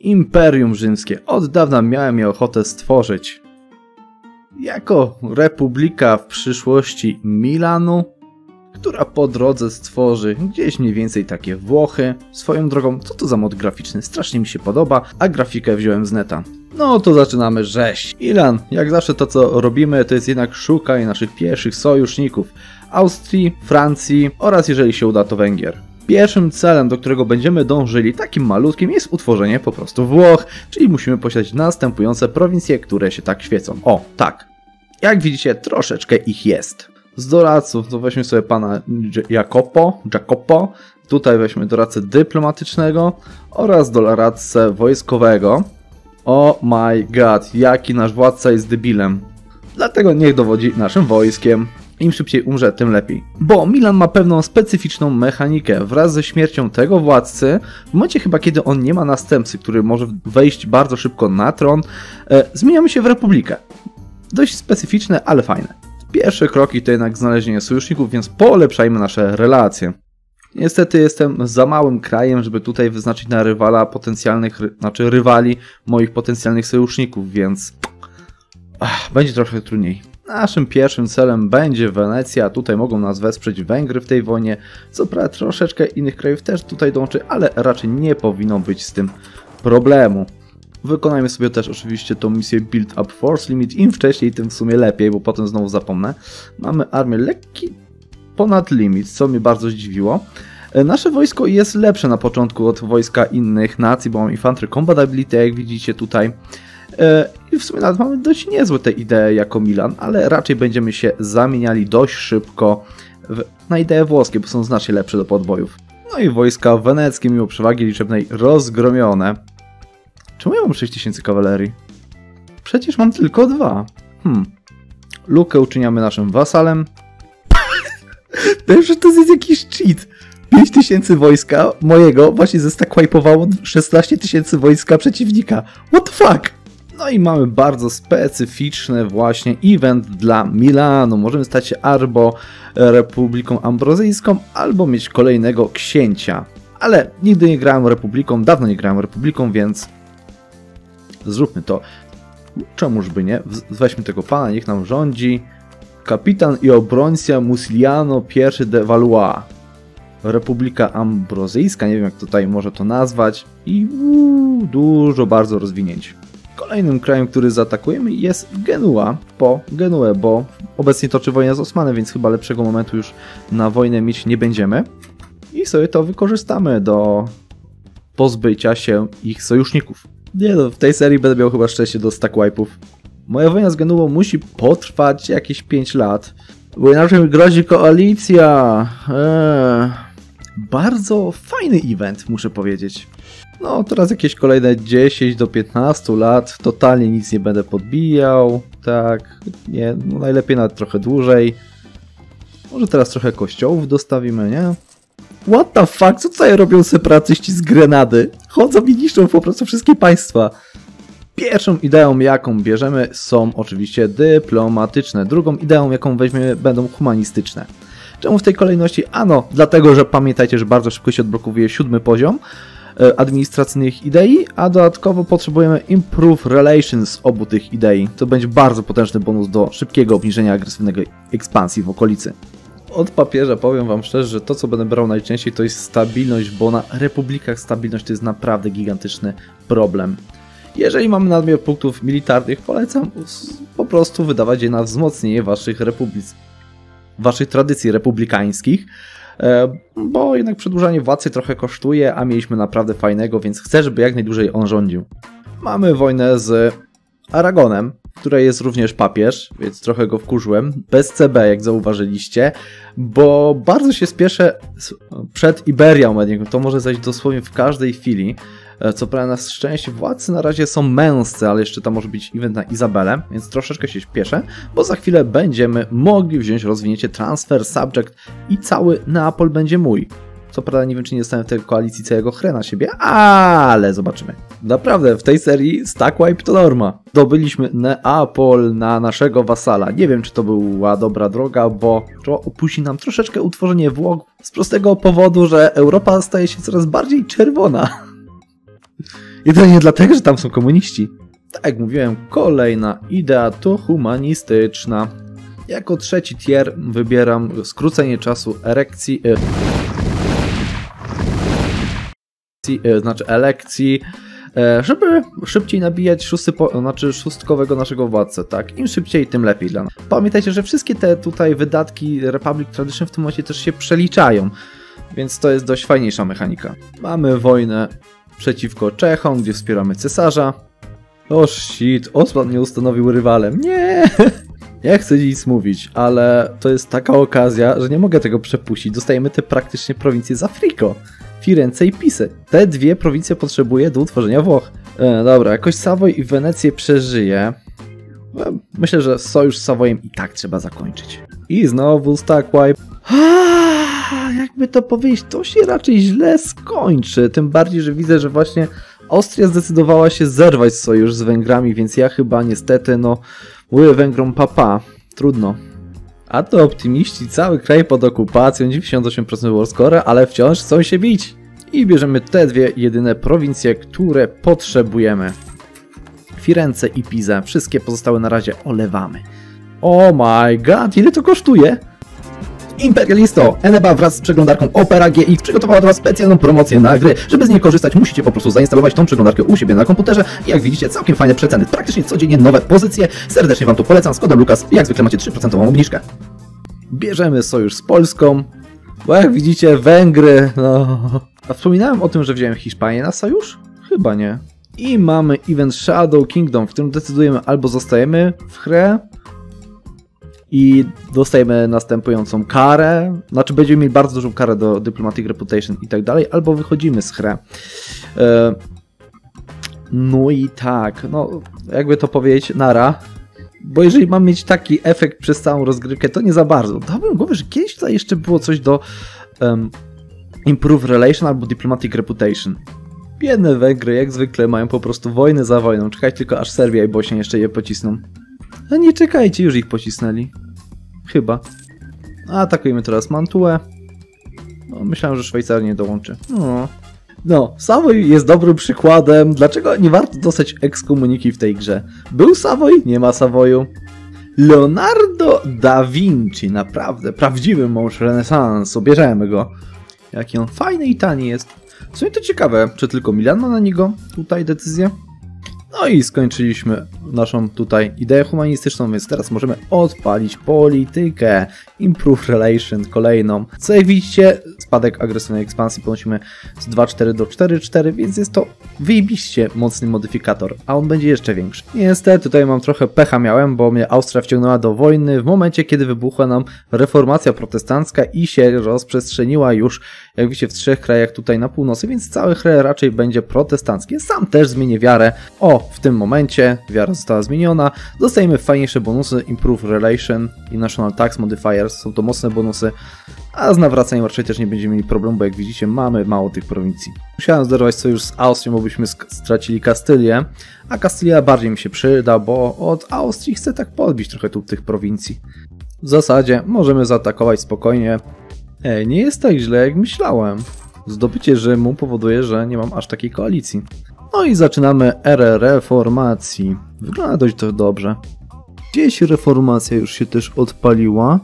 Imperium Rzymskie. Od dawna miałem je ochotę stworzyć. Jako republika w przyszłości Milanu, która po drodze stworzy gdzieś mniej więcej takie Włochy. Swoją drogą, co to za mod graficzny? Strasznie mi się podoba, a grafikę wziąłem z neta. No to zaczynamy rzeź. Milan, jak zawsze to co robimy, to jest jednak szukaj naszych pierwszych sojuszników. Austrii, Francji oraz jeżeli się uda to Węgier. Pierwszym celem, do którego będziemy dążyli, takim malutkim, jest utworzenie po prostu Włoch, czyli musimy posiadać następujące prowincje, które się tak świecą. O, tak. Jak widzicie, troszeczkę ich jest. Z doradców to weźmy sobie pana Jacopo, Jacopo. Tutaj weźmy doradcę dyplomatycznego oraz doradcę wojskowego. Oh my god, jaki nasz władca jest debilem. Dlatego niech dowodzi naszym wojskiem. Im szybciej umrze, tym lepiej. Bo Milan ma pewną specyficzną mechanikę. Wraz ze śmiercią tego władcy, w momencie chyba kiedy on nie ma następcy, który może wejść bardzo szybko na tron, e, zmieniamy się w republikę. Dość specyficzne, ale fajne. Pierwsze kroki to jednak znalezienie sojuszników, więc polepszajmy nasze relacje. Niestety jestem za małym krajem, żeby tutaj wyznaczyć na rywala potencjalnych, znaczy rywali moich potencjalnych sojuszników, więc Ach, będzie trochę trudniej. Naszym pierwszym celem będzie Wenecja, tutaj mogą nas wesprzeć Węgry w tej wojnie, co prawda troszeczkę innych krajów też tutaj dołączy, ale raczej nie powinno być z tym problemu. Wykonajmy sobie też oczywiście tą misję Build Up Force Limit, im wcześniej tym w sumie lepiej, bo potem znowu zapomnę. Mamy armię lekki ponad limit, co mnie bardzo zdziwiło. E, nasze wojsko jest lepsze na początku od wojska innych nacji, bo mam Infantry Combat Ability, jak widzicie tutaj. E, I w sumie nawet mamy dość niezłe te idee jako Milan, ale raczej będziemy się zamieniali dość szybko w, na idee włoskie, bo są znacznie lepsze do podbojów. No i wojska weneckie, mimo przewagi liczebnej, rozgromione. Czemu ja mam 6000 kawalerii? Przecież mam tylko dwa. Hmm. Lukę uczyniamy naszym wasalem. Też to jest jakiś cheat. 5000 wojska mojego właśnie zestackwipowało 16 tysięcy wojska przeciwnika. What the fuck? No i mamy bardzo specyficzny właśnie event dla Milanu. Możemy stać się albo Republiką Ambrozyjską, albo mieć kolejnego księcia. Ale nigdy nie grałem Republiką, dawno nie grałem Republiką, więc zróbmy to. Czemuż by nie? Weźmy tego pana, niech nam rządzi. Kapitan i obrońca Musiliano I de Valois. Republika Ambrozyjska, nie wiem jak tutaj może to nazwać. I dużo bardzo rozwinięć. Kolejnym krajem, który zaatakujemy jest Genua po Genuę, bo obecnie toczy wojna z Osmanem, więc chyba lepszego momentu już na wojnę mieć nie będziemy. I sobie to wykorzystamy do pozbycia się ich sojuszników. Nie no, w tej serii będę miał chyba szczęście do stack wipe'ów. Moja wojna z Genuą musi potrwać jakieś 5 lat, bo inaczej grozi koalicja. Eee. Bardzo fajny event, muszę powiedzieć. No, teraz jakieś kolejne 10 do 15 lat, totalnie nic nie będę podbijał, tak, nie, no najlepiej nawet trochę dłużej. Może teraz trochę kościołów dostawimy, nie? What the fuck, co tutaj robią separatyści z Grenady? Chodzą i niszczą po prostu wszystkie państwa. Pierwszą ideą, jaką bierzemy, są oczywiście dyplomatyczne. Drugą ideą, jaką weźmiemy, będą humanistyczne. Czemu w tej kolejności? Ano, dlatego, że pamiętajcie, że bardzo szybko się odblokowuje siódmy poziom administracyjnych idei, a dodatkowo potrzebujemy improve relations obu tych idei. To będzie bardzo potężny bonus do szybkiego obniżenia agresywnego ekspansji w okolicy. Od papieża powiem wam szczerze, że to co będę brał najczęściej to jest stabilność, bo na republikach stabilność to jest naprawdę gigantyczny problem. Jeżeli mamy nadmiar punktów militarnych, polecam po prostu wydawać je na wzmocnienie waszych republik, waszych tradycji republikańskich, e, bo jednak przedłużanie władcy trochę kosztuje, a mieliśmy naprawdę fajnego, więc chcę, żeby jak najdłużej on rządził. Mamy wojnę z Aragonem, której jest również papież, więc trochę go wkurzyłem, bez CB, jak zauważyliście, bo bardzo się spieszę przed Iberią, to może zajść dosłownie w każdej chwili. E, co prawda na szczęście władcy na razie są męscy, ale jeszcze tam może być event na Izabelę, więc troszeczkę się śpieszę, bo za chwilę będziemy mogli wziąć rozwinięcie Transfer Subject i cały Neapol będzie mój. Co prawda nie wiem, czy nie dostanę w tej koalicji całego chrena siebie, ale zobaczymy. Naprawdę, w tej serii Stack Wipe to norma. Dobyliśmy Neapol na naszego wasala. Nie wiem, czy to była dobra droga, bo to opóźni nam troszeczkę utworzenie Włoch z prostego powodu, że Europa staje się coraz bardziej czerwona. Jedynie dlatego, że tam są komuniści. Tak jak mówiłem, kolejna idea to humanistyczna. Jako trzeci tier wybieram skrócenie czasu erekcji, e, e, znaczy elekcji, e, żeby szybciej nabijać szósty po, znaczy szóstkowego naszego władcę, tak? Im szybciej, tym lepiej dla nas. Pamiętajcie, że wszystkie te tutaj wydatki Republic Tradition w tym momencie też się przeliczają, więc to jest dość fajniejsza mechanika. Mamy wojnę przeciwko Czechom, gdzie wspieramy cesarza. O shit, Osman mnie ustanowił rywalem. Nie! Ja chcę nic mówić, ale to jest taka okazja, że nie mogę tego przepuścić. Dostajemy te praktycznie prowincje z Afriko. Firenze i Pise. Te dwie prowincje potrzebuję do utworzenia Włoch. E, dobra, jakoś Savoy i Wenecję przeżyję. E, Myślę, że sojusz z Savoyem i tak trzeba zakończyć. I znowu. Ah, Jakby to powiedzieć, to się raczej źle skończy. Tym bardziej, że widzę, że właśnie Austria zdecydowała się zerwać sojusz z Węgrami, więc ja chyba niestety, no, mówię Węgrom papa. Trudno. A to optymiści, cały kraj pod okupacją, 98% war score, ale wciąż chcą się bić. I bierzemy te dwie jedyne prowincje, które potrzebujemy. Firenze i Pisa, wszystkie pozostałe na razie olewamy. Oh my god, ile to kosztuje? Imperialisto! Eneba wraz z przeglądarką Opera GX przygotowała dla Was specjalną promocję na gry. Żeby z niej korzystać, musicie po prostu zainstalować tą przeglądarkę u siebie na komputerze i jak widzicie, całkiem fajne przeceny. Praktycznie codziennie nowe pozycje. Serdecznie Wam to polecam z kodem Lukas. Jak zwykle macie 3% obniżkę. Bierzemy sojusz z Polską. Bo jak widzicie, Węgry, no... A wspominałem o tym, że wziąłem Hiszpanię na sojusz? Chyba nie. I mamy event Shadow Kingdom, w którym decydujemy albo zostajemy w grę, i dostajemy następującą karę, znaczy będziemy mieli bardzo dużą karę do Diplomatic Reputation i tak dalej, albo wychodzimy z hry. E, No i tak, no jakby to powiedzieć, nara. Bo jeżeli mam mieć taki efekt przez całą rozgrywkę, to nie za bardzo. Dałbym głowę, że kiedyś tutaj jeszcze było coś do um, Improve Relation albo Diplomatic Reputation. Biedne Węgry, jak zwykle, mają po prostu wojnę za wojną. Czekaj tylko, aż Serbia i Bośnia jeszcze je pocisną. A nie czekajcie, już ich pocisnęli. Chyba. Atakujemy teraz Mantuę. No, myślałem, że Szwajcaria nie dołączy. No. No, Savoy jest dobrym przykładem, dlaczego nie warto dostać ekskomuniki w tej grze. Był Savoy, nie ma Savoyu. Leonardo da Vinci, naprawdę, prawdziwy mąż renesansu, bierzemy go. Jaki on fajny i tani jest. W sumie to ciekawe, czy tylko Milan ma na niego tutaj decyzję? No i skończyliśmy naszą tutaj ideę humanistyczną, więc teraz możemy odpalić politykę. Improve Relation kolejną. Co jak widzicie, spadek agresywnej ekspansji ponosimy z 2.4 do 4.4, więc jest to wyjebiście mocny modyfikator, a on będzie jeszcze większy. Niestety tutaj mam trochę pecha miałem, bo mnie Austria wciągnęła do wojny w momencie, kiedy wybuchła nam reformacja protestancka i się rozprzestrzeniła już, jak widzicie, w trzech krajach tutaj na północy, więc cały kraj raczej będzie protestanckie. Sam też zmienię wiarę. O, w tym momencie wiara została zmieniona. Dostajemy fajniejsze bonusy, Improve Relation i National Tax Modifiers. Są to mocne bonusy, a z nawracaniem raczej też nie będziemy mieli problemu, bo jak widzicie mamy mało tych prowincji. Musiałem zderwać sojusz z Austrią, bo byśmy stracili Kastylię, a Kastylia bardziej mi się przyda, bo od Austrii chcę tak podbić trochę tu tych prowincji. W zasadzie możemy zaatakować spokojnie. Ej, nie jest tak źle jak myślałem. Zdobycie Rzymu powoduje, że nie mam aż takiej koalicji. No i zaczynamy erę reformacji. Wygląda dość to dobrze. Gdzieś reformacja już się też odpaliła.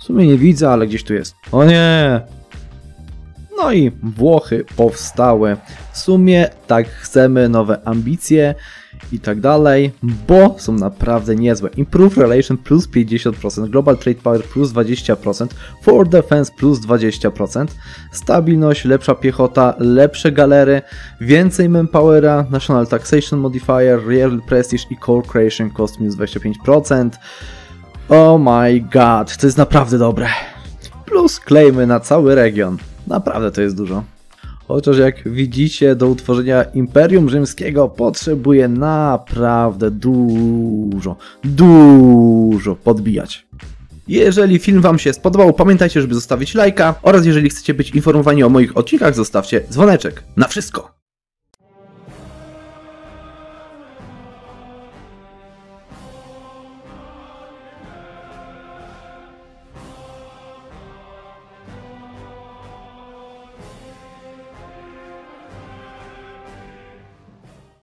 W sumie nie widzę, ale gdzieś tu jest. O nie! No i Włochy powstały. W sumie tak chcemy, nowe ambicje i tak dalej, bo są naprawdę niezłe. Improve Relation plus 50%, Global Trade Power plus 20%, For Defense plus 20%, stabilność, lepsza piechota, lepsze galery, więcej manpowera, National Taxation Modifier, Real Prestige i Core Creation Cost minus 25%. Oh my god, to jest naprawdę dobre. Plus claimy na cały region. Naprawdę to jest dużo. Chociaż jak widzicie, do utworzenia Imperium Rzymskiego potrzebuje naprawdę dużo, dużo podbijać. Jeżeli film Wam się spodobał, pamiętajcie, żeby zostawić lajka oraz jeżeli chcecie być informowani o moich odcinkach, zostawcie dzwoneczek. Na wszystko!